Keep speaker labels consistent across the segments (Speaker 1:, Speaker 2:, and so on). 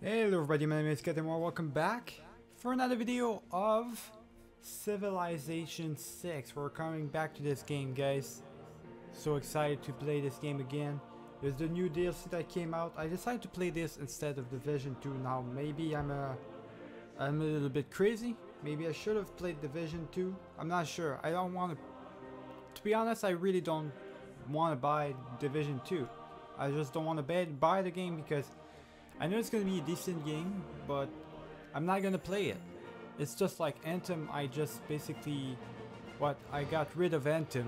Speaker 1: Hello everybody, my name is Katamor, welcome back for another video of Civilization 6. We're coming back to this game guys. So excited to play this game again. There's the new DLC that came out. I decided to play this instead of Division 2 now. Maybe I'm a, I'm a little bit crazy. Maybe I should have played Division 2. I'm not sure. I don't want to... To be honest, I really don't want to buy Division 2. I just don't want to buy the game because I know it's gonna be a decent game, but I'm not gonna play it. It's just like Anthem, I just basically, what, I got rid of Anthem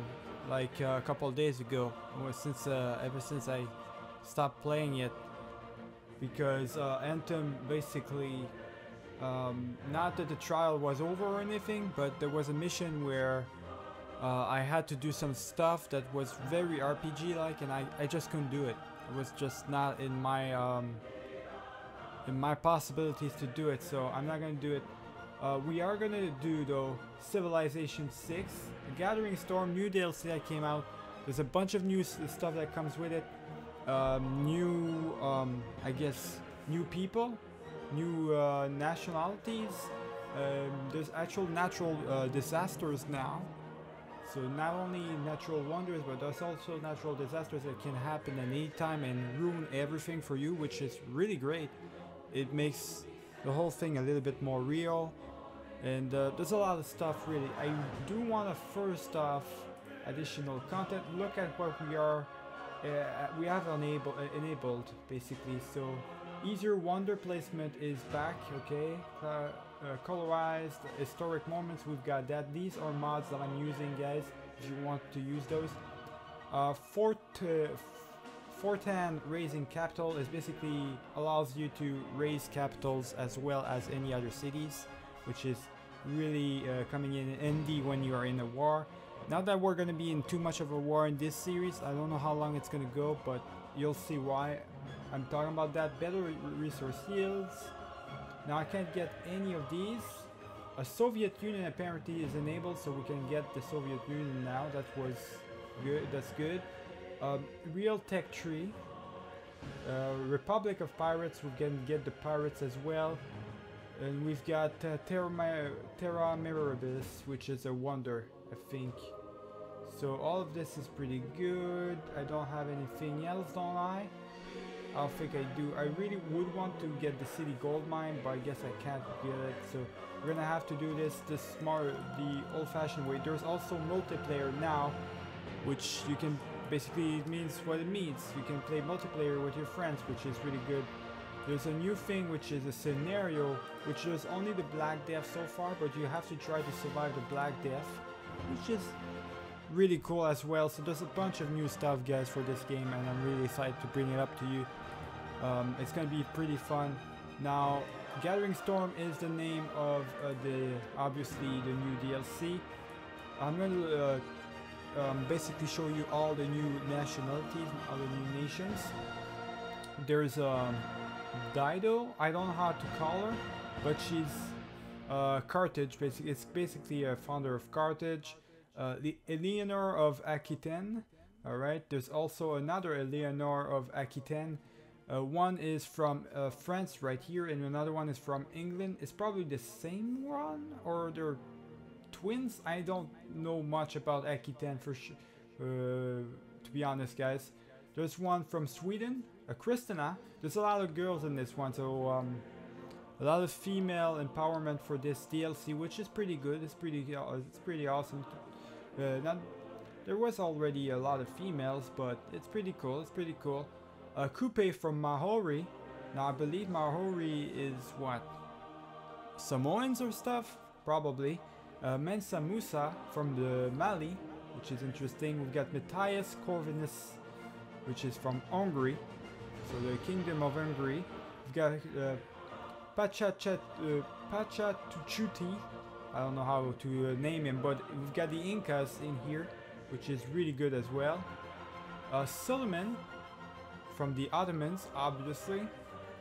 Speaker 1: like uh, a couple days ago, since uh, ever since I stopped playing it, because uh, Anthem basically, um, not that the trial was over or anything, but there was a mission where uh, I had to do some stuff that was very RPG-like, and I, I just couldn't do it. It was just not in my um, in my possibilities to do it, so I'm not gonna do it. Uh, we are gonna do though Civilization 6, Gathering Storm, new DLC that came out. There's a bunch of new stuff that comes with it. Um, new, um, I guess, new people, new uh, nationalities. Um, there's actual natural uh, disasters now. So not only natural wonders, but there's also natural disasters that can happen at any time and ruin everything for you, which is really great it makes the whole thing a little bit more real. And uh, there's a lot of stuff really. I do want to first off additional content. Look at what we are uh, we have uh, enabled basically. So easier wonder placement is back okay? Uh, uh, colorized historic moments we've got that. These are mods that I'm using guys if you want to use those. Uh, fort Fortan raising capital is basically allows you to raise capitals as well as any other cities, which is really uh, coming in handy when you are in a war. Not that we're going to be in too much of a war in this series, I don't know how long it's going to go, but you'll see why I'm talking about that. Better resource yields. Now I can't get any of these. A Soviet Union apparently is enabled, so we can get the Soviet Union now. That was good. That's good. Um, real tech tree. Uh, Republic of Pirates, we can get the pirates as well. And we've got uh, Terra, Terra Mirabilis, which is a wonder, I think. So all of this is pretty good. I don't have anything else, don't I? I think I do. I really would want to get the city gold mine, but I guess I can't get it. So we're gonna have to do this the smart, the old-fashioned way. There's also multiplayer now, which you can basically it means what it means. You can play multiplayer with your friends, which is really good. There's a new thing which is a scenario which is only the Black Death so far, but you have to try to survive the Black Death, which is really cool as well. So there's a bunch of new stuff guys for this game and I'm really excited to bring it up to you. Um, it's gonna be pretty fun. Now, Gathering Storm is the name of uh, the, obviously, the new DLC. I'm to uh, um, basically show you all the new nationalities, all the new nations. There's um, Dido, I don't know how to call her, but she's uh, Carthage, basically, it's basically a founder of Carthage. Uh, the Eleanor of Aquitaine, alright, there's also another Eleanor of Aquitaine. Uh, one is from uh, France right here and another one is from England. It's probably the same one or they're twins. I don't know much about Aquitaine for sure, uh, to be honest, guys. There's one from Sweden, a Kristina. There's a lot of girls in this one, so um, a lot of female empowerment for this DLC, which is pretty good. It's pretty, uh, it's pretty awesome. Uh, not, there was already a lot of females, but it's pretty cool. It's pretty cool. A Kupe from Maori. Now I believe Maori is what? Samoans or stuff? Probably. Uh, Mansa Musa from the Mali, which is interesting. We've got Matthias Corvinus, which is from Hungary, so the Kingdom of Hungary. We've got uh, Pachachat, uh, Pachatuchuti, I don't know how to uh, name him, but we've got the Incas in here, which is really good as well. Uh, Suleiman from the Ottomans, obviously.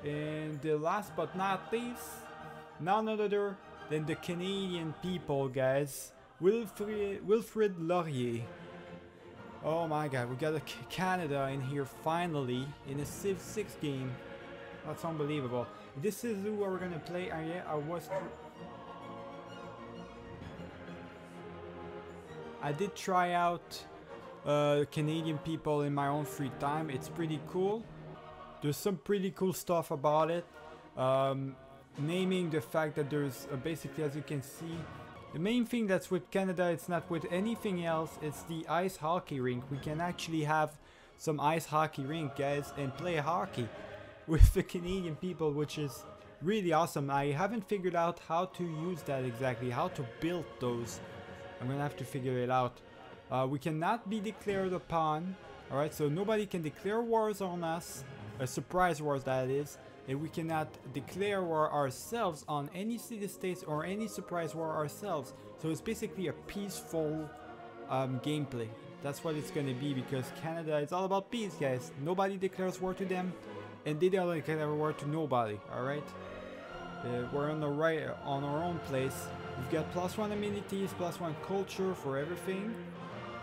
Speaker 1: And the last but not least, none other than the Canadian people, guys. Wilfrid Laurier. Oh my god, we got a Canada in here finally in a Civ 6 game. That's unbelievable. This is who we're gonna play. Uh, yeah, I was. I did try out uh, Canadian people in my own free time. It's pretty cool. There's some pretty cool stuff about it. Um, naming the fact that there's uh, basically, as you can see, the main thing that's with Canada, it's not with anything else, it's the ice hockey rink. We can actually have some ice hockey rink, guys, and play hockey with the Canadian people, which is really awesome. I haven't figured out how to use that exactly, how to build those. I'm gonna have to figure it out. Uh, we cannot be declared upon, alright, so nobody can declare wars on us, a surprise wars that is, and we cannot declare war ourselves on any city-states or any surprise war ourselves. So it's basically a peaceful um, gameplay. That's what it's gonna be because Canada is all about peace, guys. Nobody declares war to them, and they don't declare war to nobody. All right, uh, we're on the right on our own place. We've got plus one amenities, plus one culture for everything,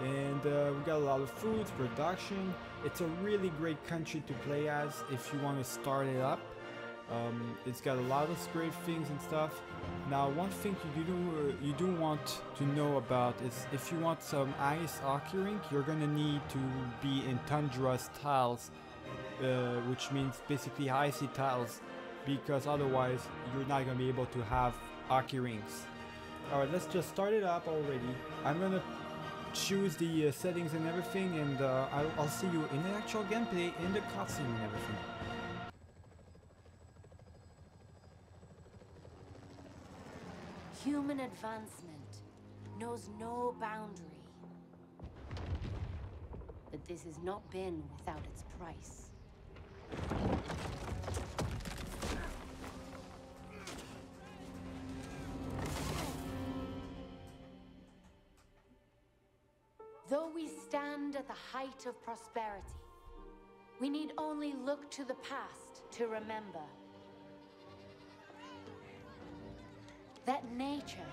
Speaker 1: and uh, we got a lot of foods, production. It's a really great country to play as if you want to start it up. Um, it's got a lot of great things and stuff. Now, one thing you do you do want to know about is if you want some ice hockey rink, you're gonna need to be in tundra tiles, uh, which means basically icy tiles, because otherwise you're not gonna be able to have hockey rinks. All right, let's just start it up already. I'm gonna choose the uh, settings and everything, and uh, I'll, I'll see you in the actual gameplay, in the cutscene and everything.
Speaker 2: Human advancement knows no boundary. But this has not been without its price. Though we stand at the height of prosperity, we need only look to the past to remember that nature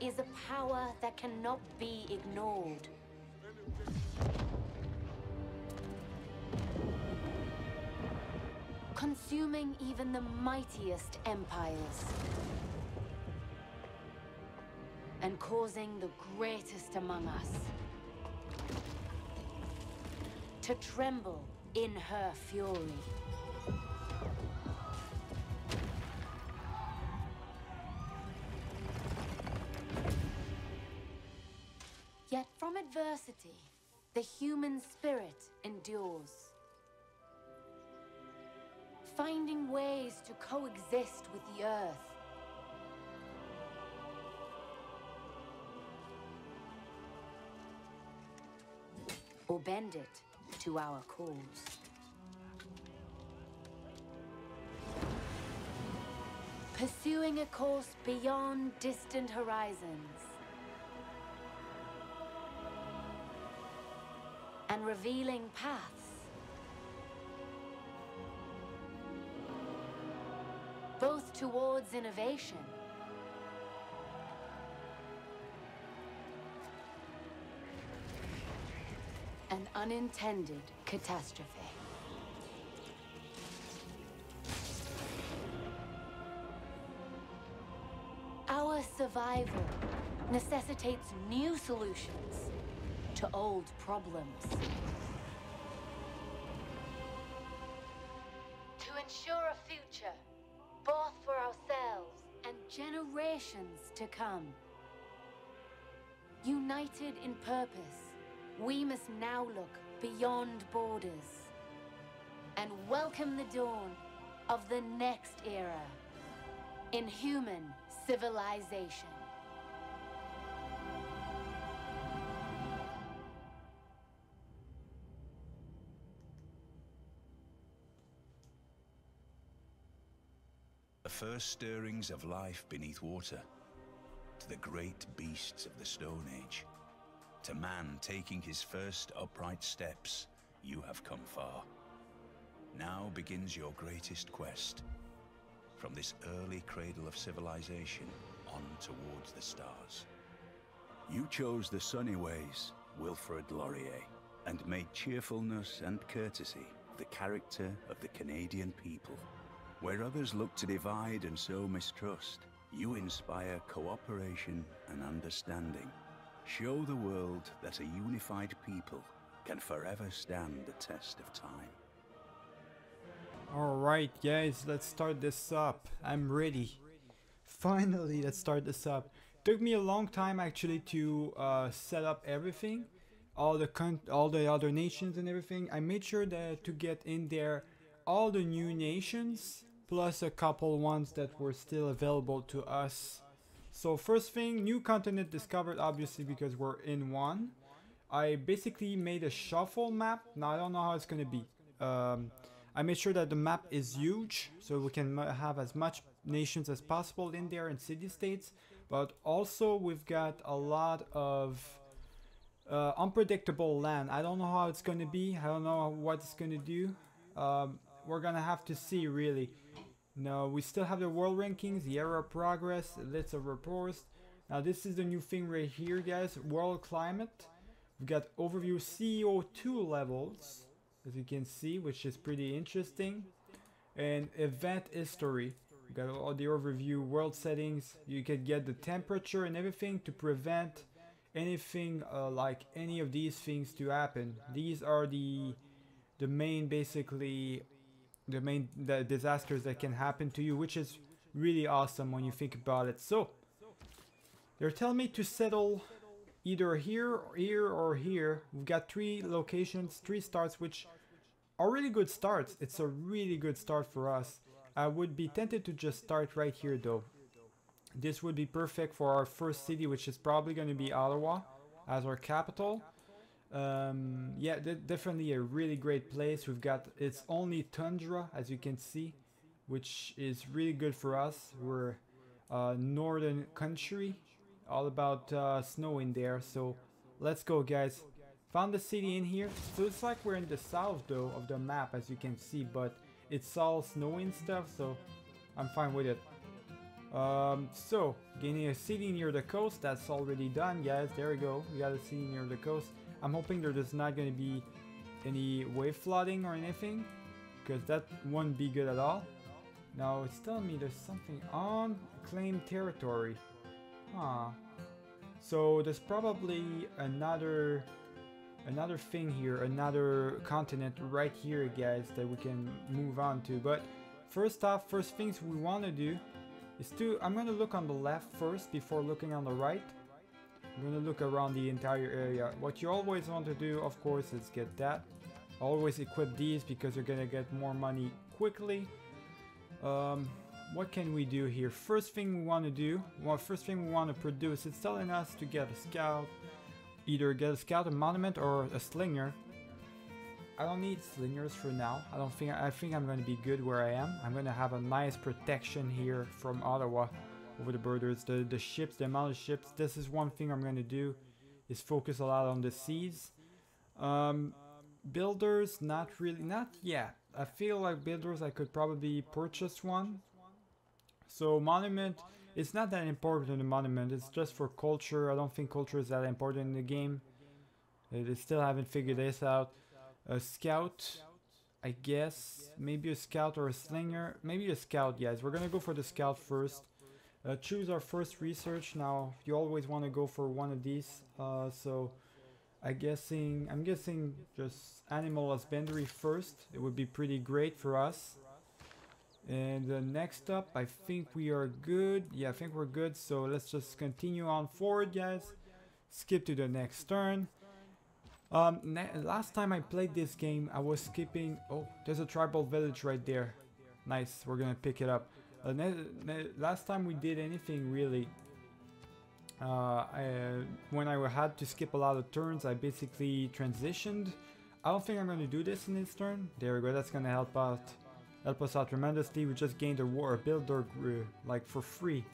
Speaker 2: is a power that cannot be ignored. Consuming even the mightiest empires. And causing the greatest among us to tremble in her fury. Adversity, the human spirit endures. Finding ways to coexist with the earth. Or bend it to our cause. Pursuing a course beyond distant horizons. Revealing paths. Both towards innovation and unintended catastrophe. Our survival necessitates new solutions to old problems. To ensure a future, both for ourselves and generations to come. United in purpose, we must now look beyond borders and welcome the dawn of the next era in human civilization.
Speaker 3: First stirrings of life beneath water, to the great beasts of the Stone Age, to man taking his first upright steps, you have come far. Now begins your greatest quest. From this early cradle of civilization on towards the stars. You chose the sunny ways, Wilfrid Laurier, and made cheerfulness and courtesy the character of the Canadian people. Where others look to divide and sow mistrust, you inspire cooperation and understanding. Show the world that a unified people can forever stand the test of time.
Speaker 1: Alright guys, let's start this up. I'm ready. Finally, let's start this up. Took me a long time actually to uh, set up everything. All the all the other nations and everything. I made sure that to get in there all the new nations plus a couple ones that were still available to us. So first thing, new continent discovered obviously because we're in one. I basically made a shuffle map. Now I don't know how it's gonna be. Um, I made sure that the map is huge so we can have as much nations as possible in there and city-states. But also we've got a lot of uh, unpredictable land. I don't know how it's gonna be. I don't know what it's gonna do. Um, we're gonna have to see really. No, we still have the world rankings, the era progress, list of reports. Now this is the new thing right here guys, world climate. We've got overview CO2 levels, as you can see, which is pretty interesting. And event history. We got all the overview, world settings. You can get the temperature and everything to prevent anything uh, like any of these things to happen. These are the the main basically the main the disasters that can happen to you, which is really awesome when you think about it. So, they're telling me to settle either here, or here, or here. We've got three locations, three starts, which are really good starts. It's a really good start for us. I would be tempted to just start right here though. This would be perfect for our first city, which is probably going to be Ottawa as our capital. Um, yeah, definitely a really great place. We've got it's only tundra, as you can see, which is really good for us. We're a northern country, all about uh, snow in there. So let's go, guys. Found the city in here. So it's like we're in the south though of the map, as you can see, but it's all snowy and stuff. So I'm fine with it. Um, so, getting a city near the coast, that's already done, guys. There we go. We got a city near the coast. I'm hoping there's not going to be any wave flooding or anything because that won't be good at all. Now it's telling me there's something on claimed territory. Huh. So there's probably another another thing here, another continent right here guys that we can move on to. But first off, first things we want to do is to, I'm going to look on the left first before looking on the right. I'm gonna look around the entire area. What you always want to do, of course, is get that. Always equip these because you're gonna get more money quickly. Um, what can we do here? First thing we want to do, well, first thing we want to produce, it's telling us to get a scout. Either get a scout, a monument, or a slinger. I don't need slingers for now. I don't think, I think I'm to be good where I am. I'm to have a nice protection here from Ottawa over the borders. The, the ships, the amount of ships, this is one thing I'm going to do, is focus a lot on the seas. Um, builders, not really, not yet. I feel like builders, I could probably purchase one. So monument, it's not that important in the monument, it's just for culture. I don't think culture is that important in the game. They still haven't figured this out. A scout, I guess. Maybe a scout or a slinger. Maybe a scout, guys. We're gonna go for the scout first. Uh, choose our first research. Now, you always want to go for one of these. Uh, so, I guessing, I'm guessing just animal husbandry first. It would be pretty great for us. And uh, next up, I think we are good. Yeah, I think we're good. So let's just continue on forward, guys. Skip to the next turn. Um, last time I played this game, I was skipping... Oh, there's a tribal village right there. Nice, we're gonna pick it up. Uh, last time we did anything really, uh, I, when I had to skip a lot of turns, I basically transitioned. I don't think I'm going to do this in this turn. There we go, that's going to help out, help us out tremendously. We just gained a war, a builder, uh, like for free,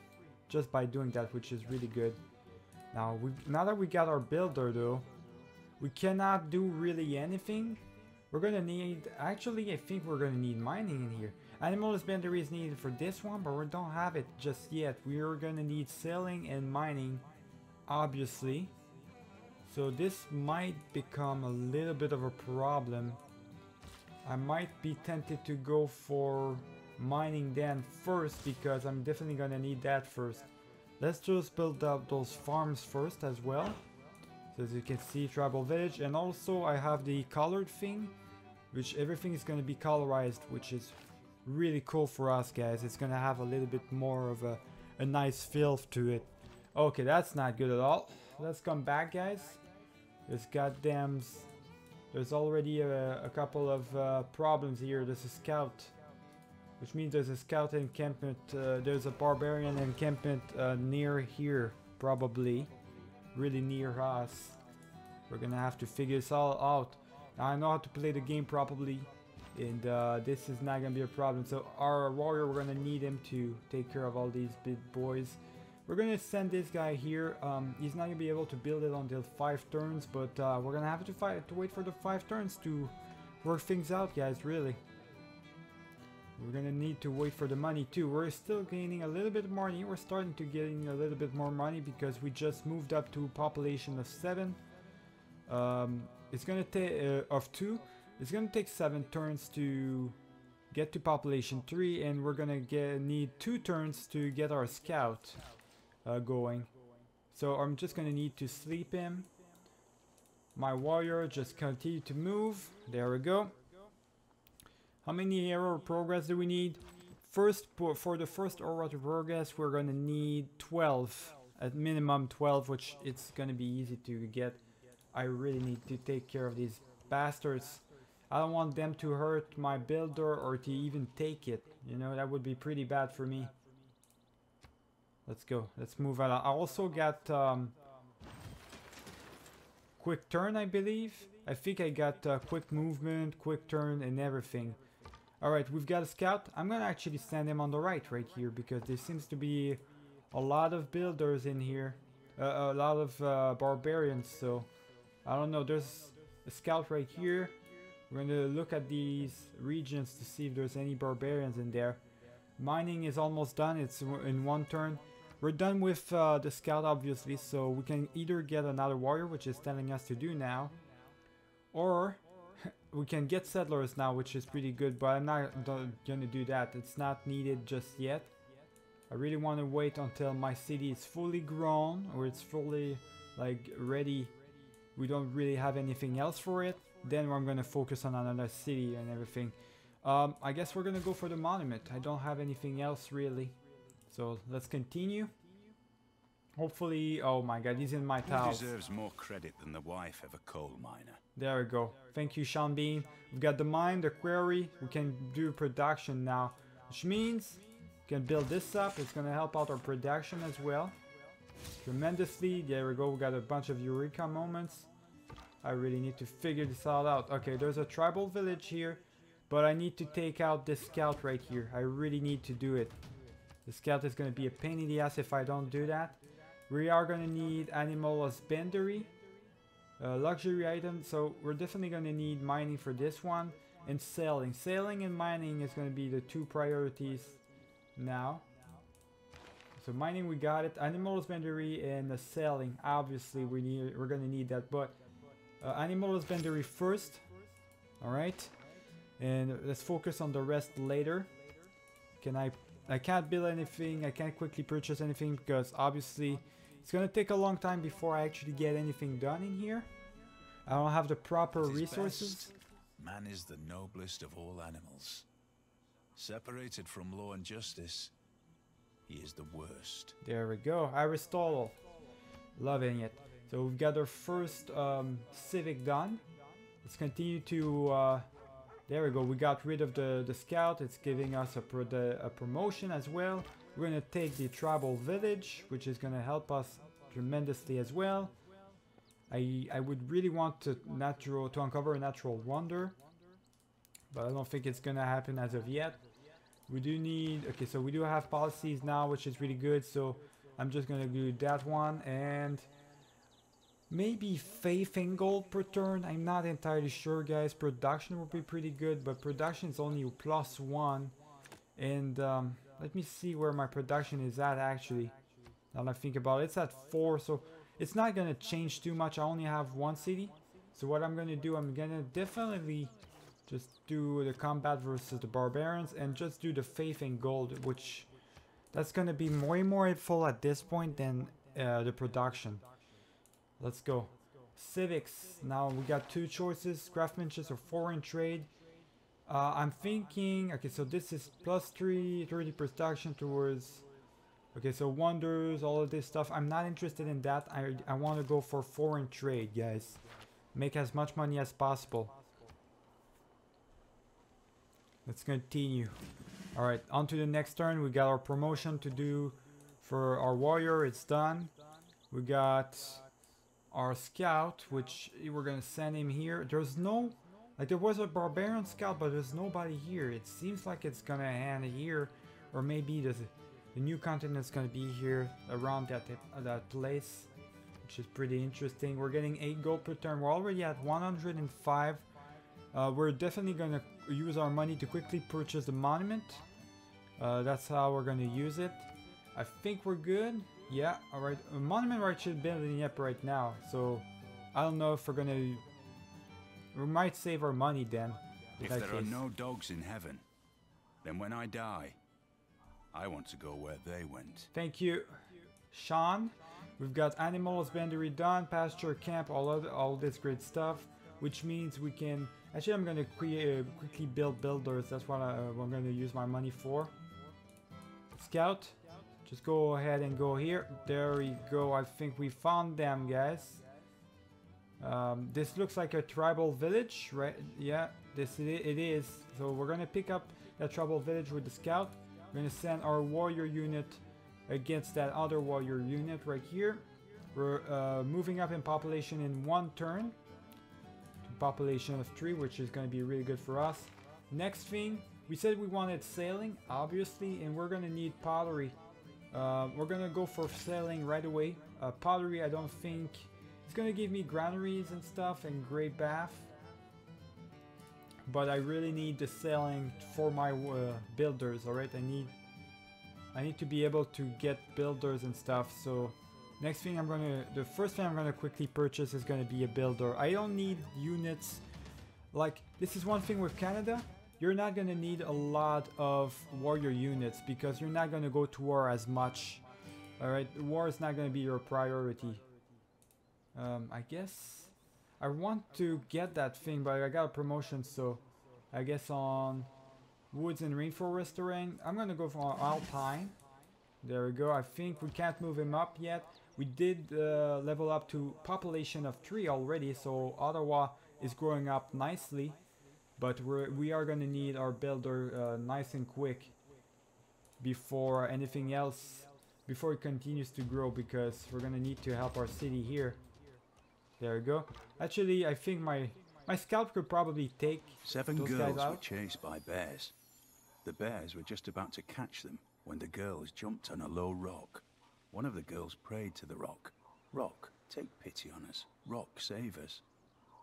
Speaker 1: just by doing that, which is really good. Now, we, now that we got our builder though, we cannot do really anything. We're gonna need, actually I think we're gonna need mining in here. Animal husbandry is needed for this one, but we don't have it just yet. We are gonna need sailing and mining, obviously. So this might become a little bit of a problem. I might be tempted to go for mining then first because I'm definitely gonna need that first. Let's just build up those farms first as well. So as you can see, tribal village, and also I have the colored thing, which everything is gonna be colorized, which is really cool for us guys. It's gonna have a little bit more of a, a nice feel to it. Okay, that's not good at all. Let's come back guys. There's goddamn... There's already a, a couple of uh, problems here. There's a scout. Which means there's a scout encampment. Uh, there's a barbarian encampment uh, near here. Probably. Really near us. We're gonna have to figure this all out. I know how to play the game properly. And uh, this is not gonna be a problem. So our warrior, we're gonna need him to take care of all these big boys. We're gonna send this guy here. Um, he's not gonna be able to build it until five turns, but uh, we're gonna have to fight to wait for the five turns to work things out, guys. Really, we're gonna need to wait for the money too. We're still gaining a little bit more money. We're starting to getting a little bit more money because we just moved up to population of seven. Um, it's gonna take uh, of two. It's gonna take seven turns to get to population three, and we're gonna get need two turns to get our scout uh, going. So I'm just gonna need to sleep him. My warrior just continue to move. There we go. How many arrow progress do we need? First, for the first aura to progress, we're gonna need 12. At minimum 12, which it's gonna be easy to get. I really need to take care of these bastards. I don't want them to hurt my builder or to even take it. You know, that would be pretty bad for me. Let's go. Let's move on. I also got um, quick turn, I believe. I think I got uh, quick movement, quick turn, and everything. Alright, we've got a scout. I'm gonna actually send him on the right right here because there seems to be a lot of builders in here. Uh, a lot of uh, barbarians, so I don't know. There's a scout right here. We're gonna look at these regions to see if there's any barbarians in there. Mining is almost done. It's in one turn. We're done with uh, the scout obviously, so we can either get another warrior, which is telling us to do now, or we can get settlers now, which is pretty good, but I'm not gonna do that. It's not needed just yet. I really want to wait until my city is fully grown, or it's fully like ready. We don't really have anything else for it. Then I'm gonna focus on another city and everything. Um, I guess we're gonna go for the monument. I don't have anything else really. So let's continue. Hopefully, oh my god, he's in my
Speaker 3: He deserves more credit than the wife of a coal miner.
Speaker 1: There we go. Thank you, Sean Bean. We've got the mine, the quarry. We can do production now, which means we can build this up. It's gonna help out our production as well. Tremendously. There we go. We got a bunch of eureka moments. I really need to figure this all out. Okay, there's a tribal village here, but I need to take out this scout right here. I really need to do it. The scout is going to be a pain in the ass if I don't do that. We are going to need animal husbandry, uh, luxury item, so we're definitely going to need mining for this one, and sailing. Sailing and mining is going to be the two priorities now. So mining we got it, animal husbandry and uh, sailing, obviously we need, we're going to need that, but uh, animal husbandry first, alright? And let's focus on the rest later. Can I I can't build anything, I can't quickly purchase anything because obviously it's gonna take a long time before I actually get anything done in here. I don't have the proper resources.
Speaker 3: Best. Man is the noblest of all animals. Separated from law and justice, he is the worst.
Speaker 1: There we go, Aristotle. Loving it. So we've got our first um, civic done. Let's continue to uh, there we go, we got rid of the, the scout, it's giving us a, pro the, a promotion as well. We're gonna take the tribal village, which is gonna help us tremendously as well. I, I would really want to natural to uncover a natural wonder, but I don't think it's gonna happen as of yet. We do need, okay, so we do have policies now, which is really good, so I'm just gonna do that one, and Maybe Faith and Gold per turn, I'm not entirely sure guys. Production would be pretty good, but production is only plus one. And um, let me see where my production is at actually. Now that I think about it, it's at four, so it's not gonna change too much. I only have one city. So what I'm gonna do, I'm gonna definitely Just do the combat versus the barbarians and just do the faith and gold, which that's gonna be way more helpful at this point than uh, the production. Let's go. Civics. Now we got two choices: craftsmanship or foreign trade. Uh, I'm thinking. Okay, so this is plus three, 30 production towards. Okay, so wonders, all of this stuff. I'm not interested in that. I I want to go for foreign trade, guys. Make as much money as possible. Let's continue. Alright, on to the next turn. We got our promotion to do for our warrior. It's done. We got our scout, which we're gonna send him here. There's no... Like, there was a barbarian scout, but there's nobody here. It seems like it's gonna end here. Or maybe the, the new continent's gonna be here around that, that place. Which is pretty interesting. We're getting 8 gold per turn. We're already at 105. Uh, we're definitely gonna use our money to quickly purchase the monument. Uh, that's how we're gonna use it. I think we're good. Yeah, alright. A monument right should be building up right now, so I don't know if we're gonna... We might save our money then.
Speaker 3: If there are no dogs in heaven, then when I die, I want to go where they went.
Speaker 1: Thank you, Sean. We've got animals husbandry done, pasture, camp, all of all this great stuff, which means we can. Actually, I'm gonna create, uh, quickly build builders. That's what I, uh, I'm gonna use my money for. Scout, just go ahead and go here. There we go. I think we found them, guys. Um, this looks like a tribal village, right? Yeah, this it, is. So we're gonna pick up that tribal village with the scout. We're gonna send our warrior unit against that other warrior unit right here. We're uh, moving up in population in one turn to population of three, which is to be really good for us. Next thing, we said we wanted sailing, obviously, and we're to need pottery. Uh, we're to go for sailing right away. Uh, pottery, I don't think it's to give me granaries and stuff and great bath. But I really need the sailing for my uh, builders, alright? I need I need to be able to get builders and stuff. So next thing I'm gonna, the first thing I'm gonna quickly purchase is gonna be a builder. I don't need units. Like this is one thing with Canada. You're not gonna need a lot of warrior units because you're not gonna go to war as much. All right, war is not gonna be your priority. Um, I guess I want to get that thing, but I got a promotion, so I guess on Woods and rainforest terrain. I'm gonna go for Alpine. There we go. I think we can't move him up yet. We did uh, level up to population of 3 already, so Ottawa is growing up nicely. But we're, we are gonna need our builder uh, nice and quick before anything else, before it continues to grow because we're gonna need to help our city here. There we go. Actually, I think my my scalp could probably take
Speaker 3: Seven girls were chased by bears. The bears were just about to catch them when the girls jumped on a low rock. One of the girls prayed to the rock. Rock, take pity on us. Rock, save us.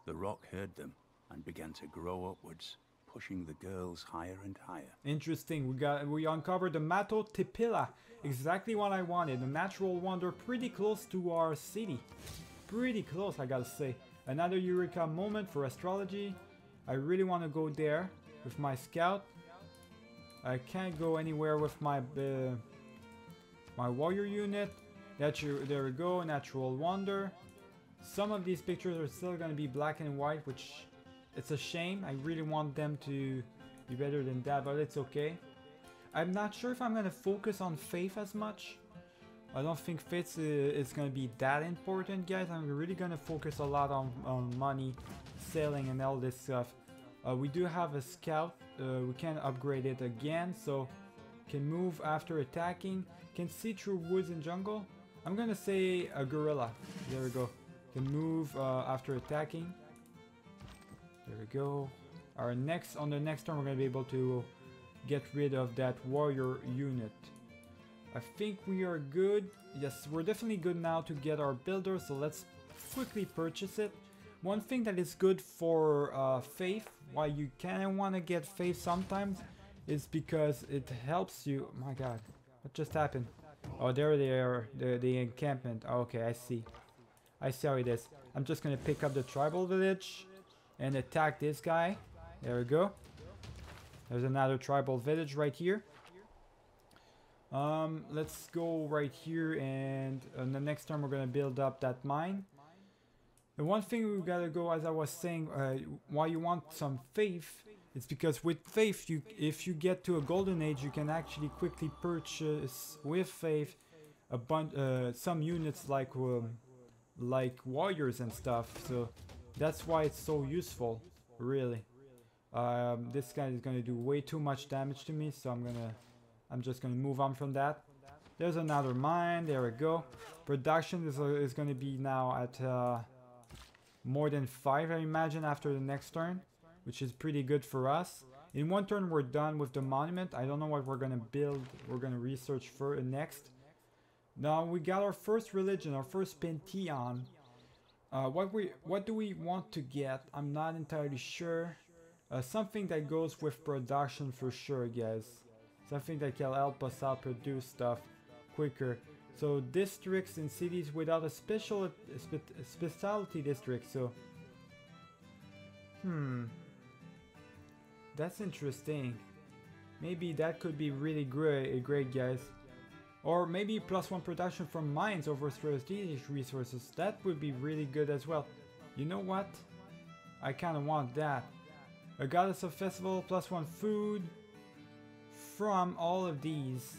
Speaker 3: The rock heard them and began to grow upwards, pushing the girls higher and higher.
Speaker 1: Interesting. We got we uncovered the Mato Tipila, Exactly what I wanted. A natural wonder pretty close to our city. Pretty close, I gotta say. Another Eureka moment for astrology. I really want to go there with my scout. I can't go anywhere with my uh, my warrior unit. That you, there we go. Natural wonder. Some of these pictures are still gonna be black and white, which it's a shame. I really want them to be better than that, but it's okay. I'm not sure if I'm gonna focus on faith as much. I don't think faith uh, is gonna be that important, guys. I'm really gonna focus a lot on, on money, selling, and all this stuff. Uh, we do have a scout. Uh, we can upgrade it again, so can move after attacking. Can see through woods and jungle. I'm gonna say a guerrilla. There we go. Can move uh, after attacking. There we go. Our next on the next turn, we're gonna be able to get rid of that warrior unit. I think we are good. Yes, we're definitely good now to get our builder, so let's quickly purchase it. One thing that is good for uh, Faith, why you kind of want to get Faith sometimes, is because it helps you... My god, what just happened? Oh, there they are, the, the encampment. okay, I see. I see how it is. I'm just gonna pick up the tribal village and attack this guy. There we go. There's another tribal village right here. Um, let's go right here and on the next turn we're gonna build up that mine. The one thing we gotta go, as I was saying, uh, why you want some faith, it's because with faith, you if you get to a golden age, you can actually quickly purchase with faith a bunch, uh, some units like um, like warriors and stuff. So that's why it's so useful, really. Um, this guy is gonna do way too much damage to me, so I'm gonna, I'm just gonna move on from that. There's another mine. There we go. Production is uh, is gonna be now at. Uh, more than 5 I imagine after the next turn, which is pretty good for us. In one turn we're done with the monument. I don't know what we're gonna build, we're gonna research for uh, next. Now we got our first religion, our first pantheon. Uh, what we what do we want to get? I'm not entirely sure. Uh, something that goes with production for sure, guys. Something that can help us out produce stuff quicker. So districts and cities without a special a spe specialty district. So, hmm, that's interesting. Maybe that could be really great, great, guys. Or maybe plus one production from mines over strategic resources. That would be really good as well. You know what? I kind of want that. A goddess of festival plus one food from all of these.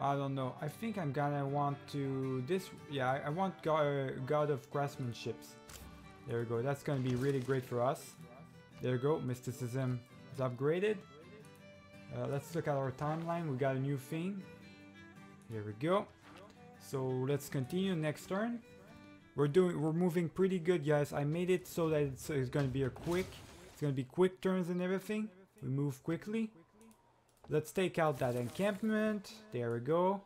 Speaker 1: I don't know. I think I'm gonna want to this. Yeah, I, want God, uh, God of Craftsmanship. There we go. That's gonna be really great for us. There we go. Mysticism is upgraded. Uh, let's look at our timeline. We got a new thing. Here we go. So let's continue next turn. We're doing. We're moving pretty good, guys. I made it so that it's, it's gonna be a quick. It's gonna be quick turns and everything. We move quickly. Let's take out that encampment. There we go.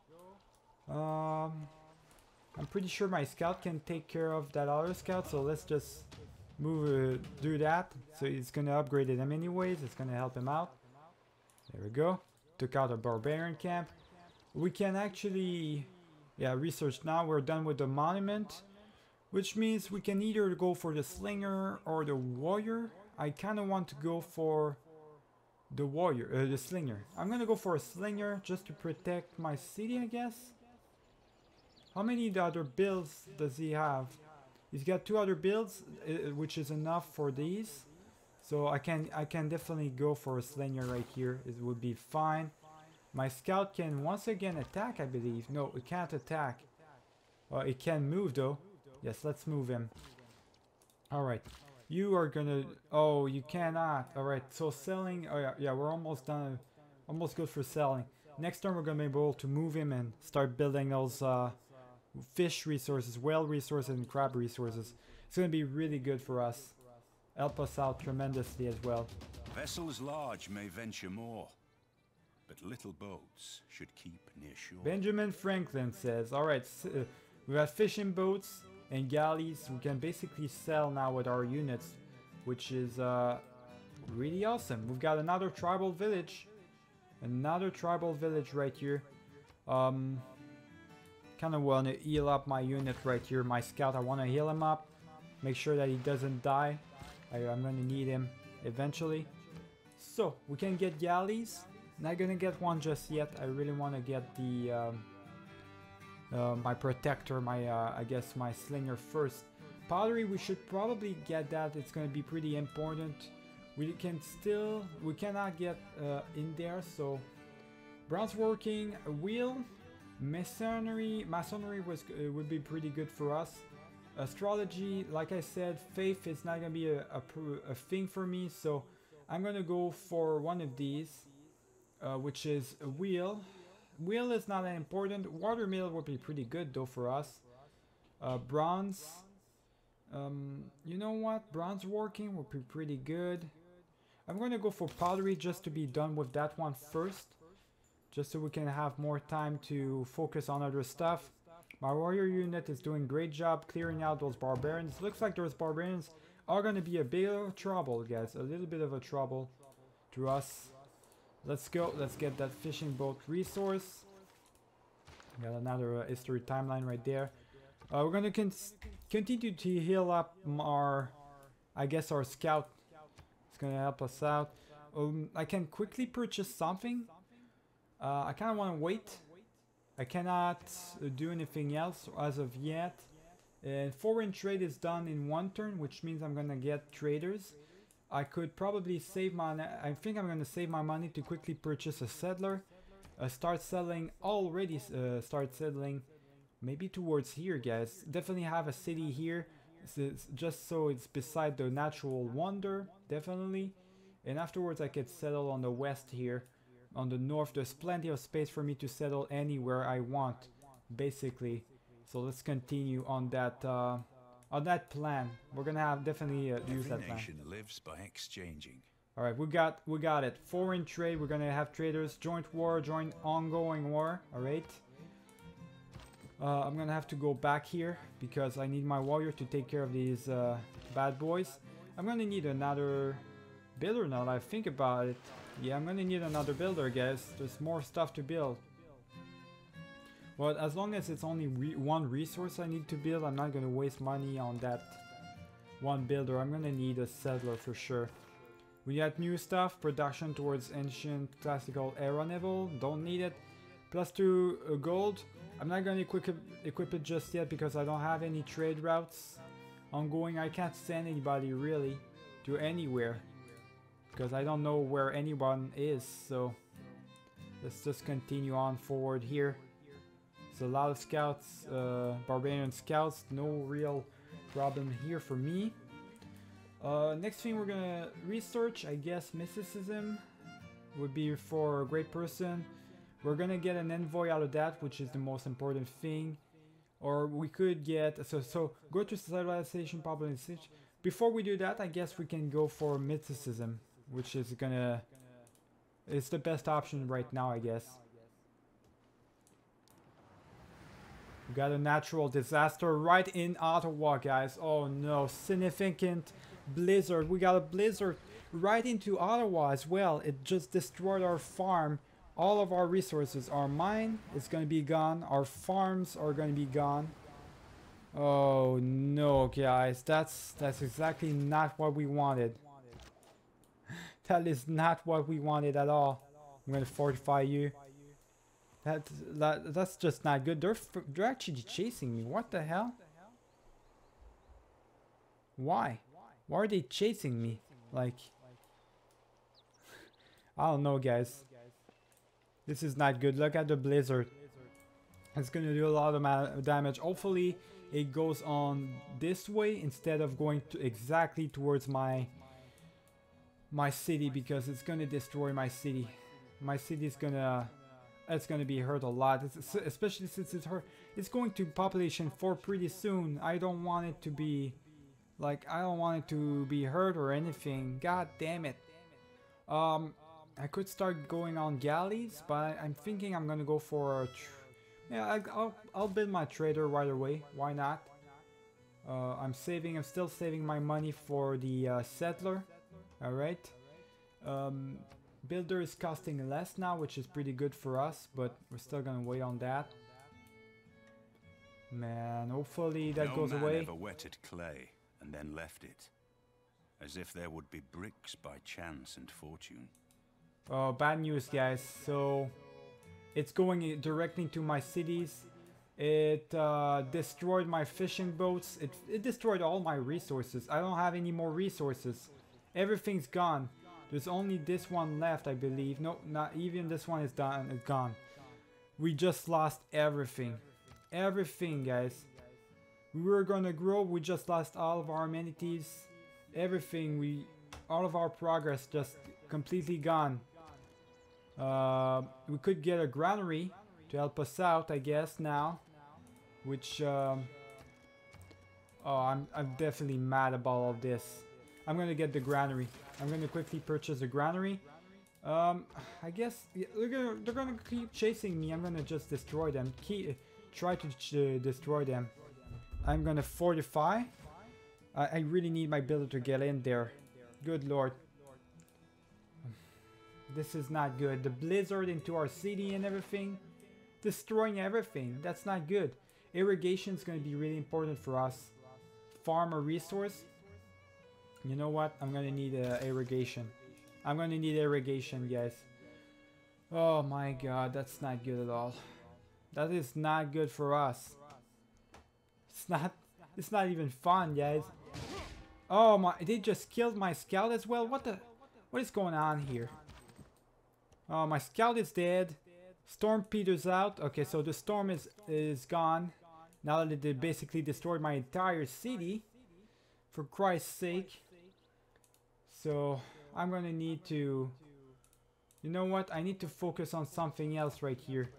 Speaker 1: Um, I'm pretty sure my scout can take care of that other scout, so let's just move, uh, do that. So it's gonna upgrade him anyways, it's gonna help him out. There we go. Took out a barbarian camp. We can actually, yeah, research now. We're done with the monument, which means we can either go for the slinger or the warrior. I kind of want to go for the warrior, uh, the slinger. I'm gonna go for a slinger just to protect my city, I guess. How many other builds does he have? He's got two other builds, uh, which is enough for these. So I can I can definitely go for a slinger right here. It would be fine. My scout can once again attack, I believe. No, it can't attack. Well, it can move though. Yes, let's move him. Alright. You are gonna... Oh, you cannot. Alright, so sailing... Oh yeah, yeah, we're almost done. Almost good for sailing. Next turn we're gonna be able to move him and start building those uh, fish resources, whale resources, and crab resources. It's gonna be really good for us. Help us out tremendously as well.
Speaker 3: Vessels large may venture more, but little boats should keep near shore.
Speaker 1: Benjamin Franklin says, alright, uh, we have fishing boats, and galleys we can basically sell now with our units which is uh, really awesome. We've got another tribal village another tribal village right here. Um, kind of want to heal up my unit right here. My scout I want to heal him up make sure that he doesn't die. I, am gonna need him eventually. So we can get galleys not gonna get one just yet I really want to get the um, uh, my protector, my uh, I guess my slinger first. Pottery, we should probably get that. It's to be pretty important. We can still, we cannot get uh, in there, so bronze working, wheel, masonry, masonry was uh, would be pretty good for us. Astrology, like I said, faith is not gonna be a, a, a thing for me, so I'm gonna go for one of these, uh, which is a wheel. Wheel is not that important. Watermill would be pretty good though for us. Uh, bronze. Um, you know what? Bronze working would be pretty good. I'm going to go for pottery just to be done with that one first. Just so we can have more time to focus on other stuff. My warrior unit is doing great job clearing out those barbarians. Looks like those barbarians are going to be a bit of trouble, guys. A little bit of a trouble to us. Let's go. Let's get that fishing boat resource. Got another uh, history timeline right there. Uh, we're gonna continue to heal up our, I guess our scout, It's gonna help us out. Um, I can quickly purchase something. Uh, I kind of want to wait. I cannot uh, do anything else as of yet. And foreign trade is done in one turn, which means I'm gonna get traders. I could probably save my... I think I'm gonna save my money to quickly purchase a settler. Uh, start selling, already uh, start settling. Maybe towards here, guys. Definitely have a city here. just so it's beside the natural wonder, definitely. And afterwards I could settle on the west here. On the north, there's plenty of space for me to settle anywhere I want, basically. So let's continue on that uh, on that plan. We're gonna have definitely uh, use that plan.
Speaker 3: nation lives by exchanging.
Speaker 1: All right, we got we got it. Foreign trade. We're gonna have traders. Joint war. Joint ongoing war. All right. Uh, I'm gonna have to go back here because I need my warrior to take care of these uh, bad boys. I'm gonna need another builder now that I think about it. Yeah, I'm gonna need another builder, guys. There's more stuff to build. But as long as it's only re one resource I need to build, I'm not gonna waste money on that one builder. I'm gonna need a settler for sure. We got new stuff, production towards ancient classical era level, don't need it. Plus 2 uh, gold, I'm not gonna equip equip it just yet because I don't have any trade routes ongoing. I can't send anybody really to anywhere because I don't know where anyone is so let's just continue on forward here so a lot of scouts uh, barbarian scouts no real problem here for me. Uh, next thing we're gonna research I guess mysticism would be for a great person. We're gonna get an envoy out of that which is the most important thing. Or we could get so so go to civilization population before we do that I guess we can go for mysticism which is gonna it's the best option right now I guess we got a natural disaster right in Ottawa guys. Oh no. Significant blizzard. We got a blizzard right into Ottawa as well. It just destroyed our farm. All of our resources. Our mine is gonna be gone. Our farms are gonna be gone. Oh no guys. That's that's exactly not what we wanted. That is not what we wanted at all. I'm gonna fortify you. That, that that's just not good. They're they're actually chasing me. What the hell? Why? Why are they chasing me? Like, I don't know, guys. This is not good. Look at the blizzard. It's gonna do a lot of damage. Hopefully, it goes on this way instead of going to exactly towards my my city because it's gonna destroy my city. My city is gonna it's gonna be hurt a lot, it's, especially since it's hurt. It's going to population four pretty soon. I don't want it to be like I don't want it to be hurt or anything. God damn it. Um, I could start going on galleys, but I'm thinking I'm gonna go for yeah, I, will I'll build my trader right away. Why not? Uh, I'm saving. I'm still saving my money for the uh, settler. Alright. Um, builder is costing less now, which is pretty good for us, but we're still gonna wait on that. Man, hopefully that
Speaker 3: no
Speaker 1: goes
Speaker 3: man
Speaker 1: away.
Speaker 3: ever wetted clay and then left it, as if there would be bricks by chance and fortune.
Speaker 1: Oh, bad news, guys. So, it's going directly to my cities. It uh, destroyed my fishing boats. It, it destroyed all my resources. I don't have any more resources. Everything's gone. There's only this one left, I believe. No, not even this one is done. It's gone. We just lost everything. Everything, guys. We were gonna grow. We just lost all of our amenities. Everything. We, all of our progress just completely gone. Uh, we could get a granary to help us out, I guess, now. Which, um, oh, I'm, I'm definitely mad about all this. I'm gonna get the granary. I'm gonna quickly purchase the granary. Um, I guess yeah, they're gonna they're gonna keep chasing me. I'm gonna just destroy them. Try to destroy them. I'm gonna fortify. I, I really need my builder to get in there. Good lord. This is not good. The blizzard into our city and everything. Destroying everything. That's not good. Irrigation is going to be really important for us. Farm a resource. You know what? I'm gonna need uh, irrigation. I'm gonna need irrigation, guys. Oh my god, that's not good at all. That is not good for us. It's not it's not even fun, guys. Oh my they just killed my scout as well. What the what is going on here? Oh my scout is dead. Storm peters out. Okay, so the storm is is gone. Now that they basically destroyed my entire city. For Christ's sake. So I'm gonna need to you know what? I need to focus on something else right here.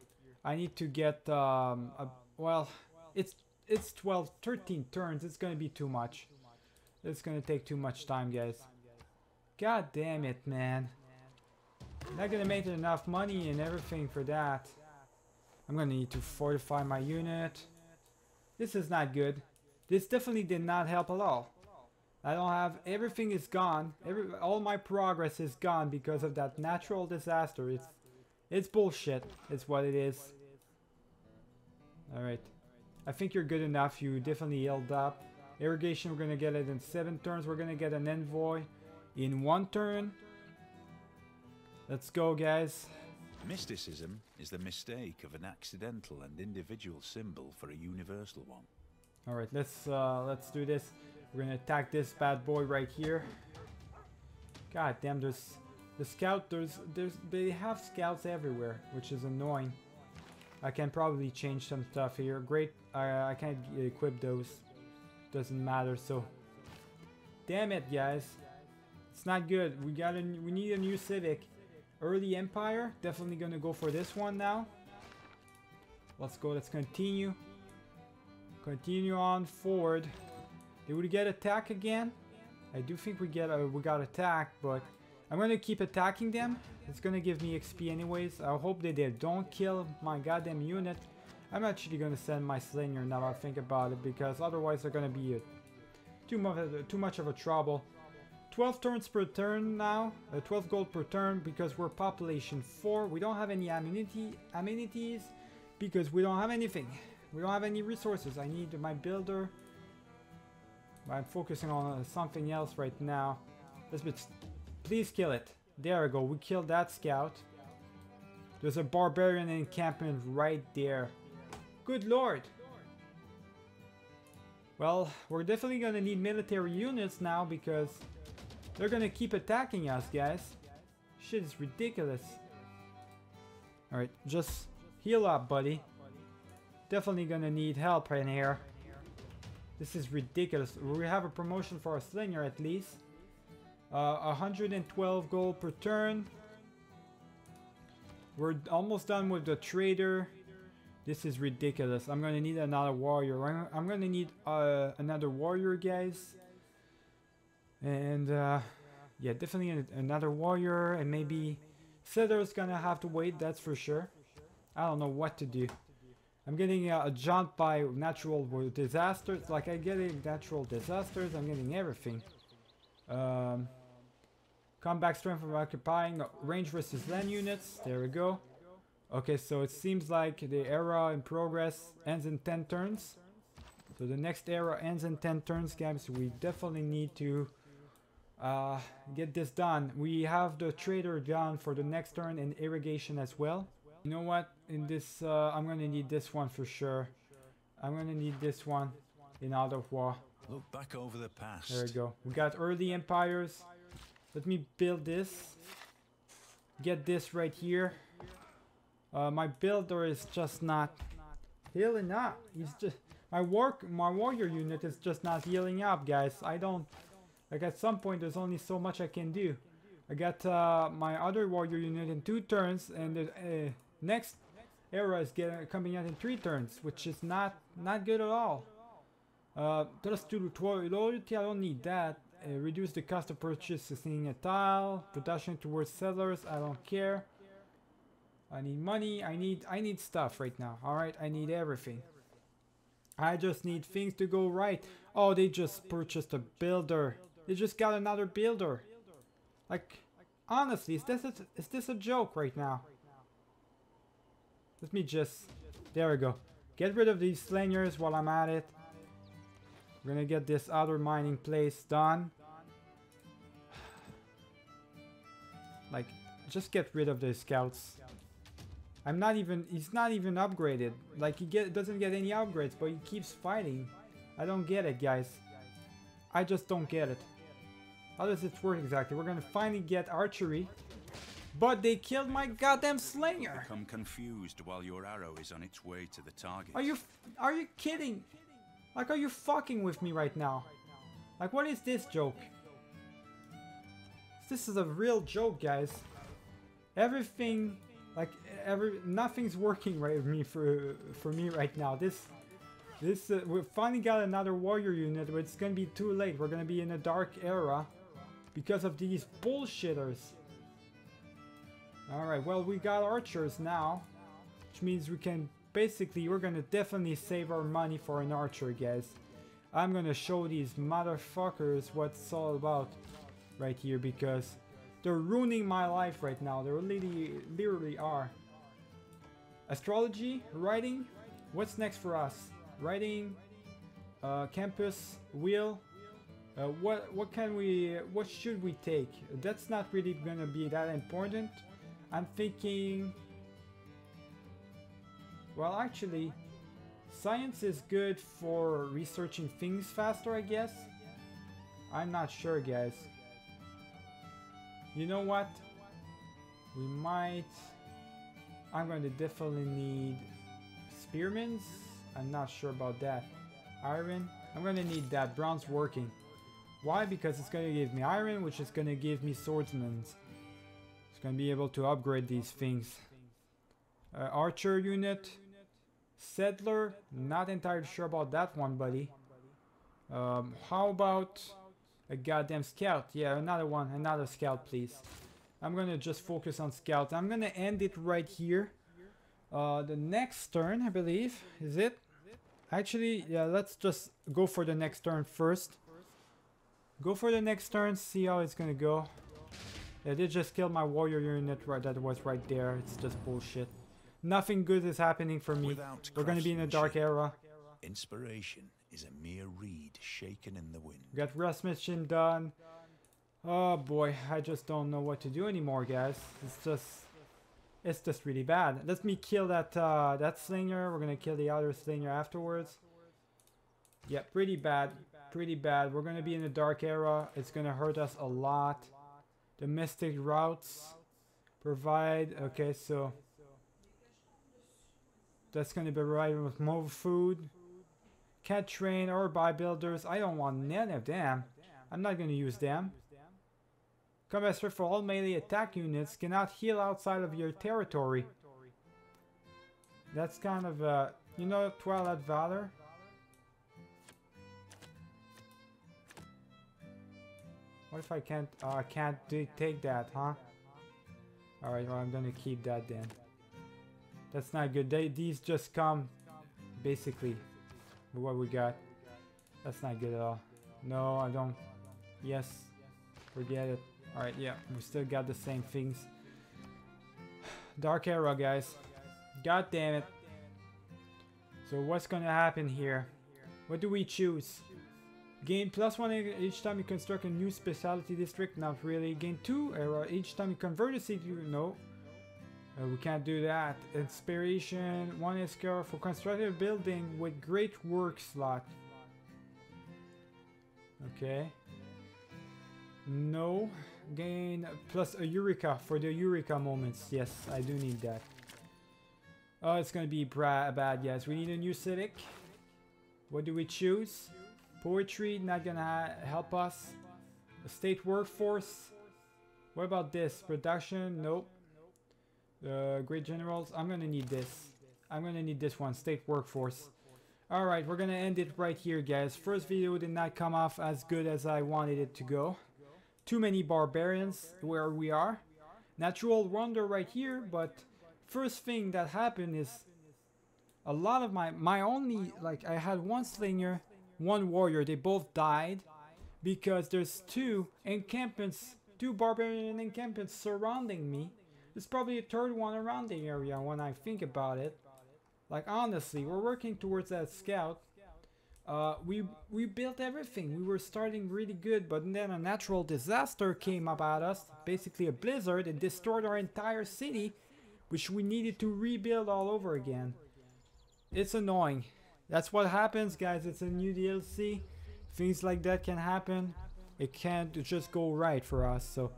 Speaker 1: I need to get, um, a, well, it's it's 12, 13 turns. It's gonna be too much. It's gonna take too much time, guys. God damn it, man. Not gonna make enough money and everything for that. I'm gonna need to fortify my unit. This is not good. This definitely did not help at all. I don't have everything is gone. Every all my progress is gone because of that natural disaster. It's it's bullshit. It's what it is. All right. I think you're good enough. You definitely held up. Irrigation, we're gonna get it in seven turns. We're gonna get an envoy in one turn. Let's go, guys.
Speaker 3: Mysticism is the mistake of an accidental and individual symbol for a universal one.
Speaker 1: All right, let's uh, let's do this. We're gonna attack this bad boy right here. God damn, there's the scout. There's there's they have scouts everywhere, which is annoying. I can probably change some stuff here. Great, I can't equip those. Doesn't matter. So, damn it, guys. It's not good. We got a we need a new civic. Early Empire. Definitely gonna go for this one now. Let's go. Let's continue. Continue on forward. Did we get attack again? I do think we get uh, we got attack, but I'm gonna keep attacking them. It's gonna give me XP anyways. I hope that they don't kill my goddamn unit. I'm actually gonna send my slinger now I think about it because otherwise they're gonna be a, too much too much of a trouble. 12 turns per turn now, uh, 12 gold per turn because we're population 4. We don't have any amenity amenities because we don't have anything. We don't have any resources. I need my builder. I'm focusing on something else right now. Let's be please kill it. There we go. We killed that scout. There's a barbarian encampment right there. Good lord. Well, we're definitely gonna need military units now because they're gonna keep attacking us, guys. Shit is ridiculous. Alright, just heal up, buddy. Definitely gonna need help right here. This is ridiculous. We have a promotion for a slinger at least. Uh, 112 gold per turn. We're almost done with the trader. This is ridiculous. I'm gonna need another warrior. I'm, I'm gonna need uh, another warrior, guys. And uh, yeah, definitely another warrior. And maybe Setter's gonna have to wait, that's for sure. I don't know what to do. I'm getting uh, jumped by natural disasters. Like I getting natural disasters. I'm getting everything. Um, combat strength from occupying range versus land units. There we go. Okay, so it seems like the era in progress ends in 10 turns. So the next era ends in 10 turns, guys. We definitely need to uh, get this done. We have the trader done for the next turn and irrigation as well. You know what? In this, uh, I'm gonna need this one for sure. I'm gonna need this one in Ottawa.
Speaker 3: Look back over the past.
Speaker 1: There we go. We got early empires. Let me build this. Get this right here. Uh, my builder is just not healing up. He's just my work. My warrior unit is just not healing up, guys. I don't like at some point. There's only so much I can do. I got uh, my other warrior unit in two turns, and uh, Next era is getting coming out in three turns, which is not not good at all. Uh, just to loyalty, I don't need that. Uh, reduce the cost of purchasing a tile. Production towards settlers, I don't care. I need money. I need I need stuff right now. All right, I need everything. I just need things to go right. Oh, they just purchased a builder. They just got another builder. Like, honestly, is this a, is this a joke right now? Let me just... There we go. Get rid of these slingers while I'm at it. We're gonna get this other mining place done. like, just get rid of the scouts. I'm not even... He's not even upgraded. Like, he get, doesn't get any upgrades, but he keeps fighting. I don't get it, guys. I just don't get it. How does it work exactly? We're gonna finally get archery. But they killed my goddamn slinger!
Speaker 3: Become confused while your arrow is on its way to the target.
Speaker 1: Are you, are you kidding? Like, are you fucking with me right now? Like, what is this joke? This is a real joke, guys. Everything, like, every, nothing's working right with me for, for me right now. This, this, uh, we finally got another warrior unit, but it's gonna be too late. We're gonna be in a dark era because of these bullshitters. Alright, well, we got archers now, which means we can, basically, we're gonna definitely save our money for an archer, guys. I'm gonna show these motherfuckers what it's all about right here because they're ruining my life right now. They really, literally are. Astrology, writing. What's next for us? Writing, uh, campus, wheel. Uh, what what can we? What should we take? That's not really gonna be that important. I'm thinking. Well, actually, Science is good for researching things faster, I guess. I'm not sure, guys. You know what? We might... I'm going to definitely need spearmen. I'm not sure about that. Iron. I'm going to need that. Bronze working. Why? Because it's going to give me iron, which is going to give me swordsmen. To be able to upgrade these things. Uh, archer unit. Settler, not entirely sure about that one, buddy. Um, how about a goddamn scout? Yeah, another one, another scout, please. I'm gonna just focus on scout. I'm gonna end it right here. Uh, the next turn, I believe, is it? Actually, yeah, let's just go for the next turn first. Go for the next turn, see how it's gonna go. They did just kill my warrior unit right that was right there. It's just bullshit. Nothing good is happening for me.
Speaker 3: Without
Speaker 1: We're going to be in a dark era.
Speaker 3: Inspiration is a mere reed shaken in the wind.
Speaker 1: We got rust mission done. Oh boy, I just don't know what to do anymore, guys. It's just, it's just really bad. Let me kill that uh, that slinger. We're gonna kill the other slinger afterwards. Yeah, pretty bad, pretty bad. We're gonna be in a dark era. It's gonna hurt us a lot. Domestic routes provide. Okay, so that's going to be right with more food. Cat train or buy builders. I don't want none of them. I'm not going to use them. Combat for all melee attack units cannot heal outside of your territory. That's kind of, uh, you know, Twilight Valor? What if I can't, uh, I can't take that, huh? Alright, well I'm gonna keep that then. That's not good. They, these just come, basically, what we got. That's not good at all. No, I don't. Yes, forget it. Alright, yeah, we still got the same things. Dark Era, guys. God damn it. So what's gonna happen here? What do we choose? Gain plus one each time you construct a new specialty district? Not really. Gain two era each time you convert a city? No. Uh, we can't do that. Inspiration, one is for constructing a building with great work slot. Okay. No. Gain plus a Eureka for the Eureka moments. Yes, I do need that. Oh, it's gonna be bad, yes. We need a new civic. What do we choose? Poetry, not gonna help us. A state workforce. What about this? Production, nope. Uh, great generals, I'm gonna need this. I'm gonna need this one, state workforce. Alright, we're gonna end it right here, guys. First video did not come off as good as I wanted it to go. Too many barbarians where we are. Natural wonder right here, but first thing that happened is a lot of my, my only, like I had one slinger, one warrior, they both died because there's two encampments, two barbarian encampments surrounding me. There's probably a third one around the area when I think about it. Like honestly, we're working towards that scout. uh, we we built everything. We were starting really good, but then a natural disaster came about us, basically a blizzard, and destroyed our entire city, which we needed to rebuild all over again. It's annoying. That's what happens, guys. It's a new DLC. Things like that can happen. It can't just go right for us. So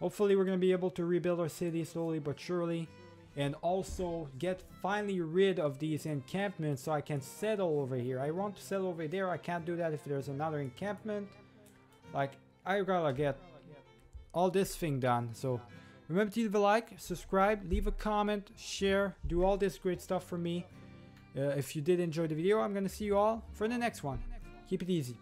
Speaker 1: hopefully we're going to be able to rebuild our city slowly but surely. And also get finally rid of these encampments so I can settle over here. I want to settle over there. I can't do that if there's another encampment. Like, I gotta get all this thing done. So remember to leave a like, subscribe, leave a comment, share, do all this great stuff for me. Uh, if you did enjoy the video, I'm gonna see you all for the next one. Keep it easy.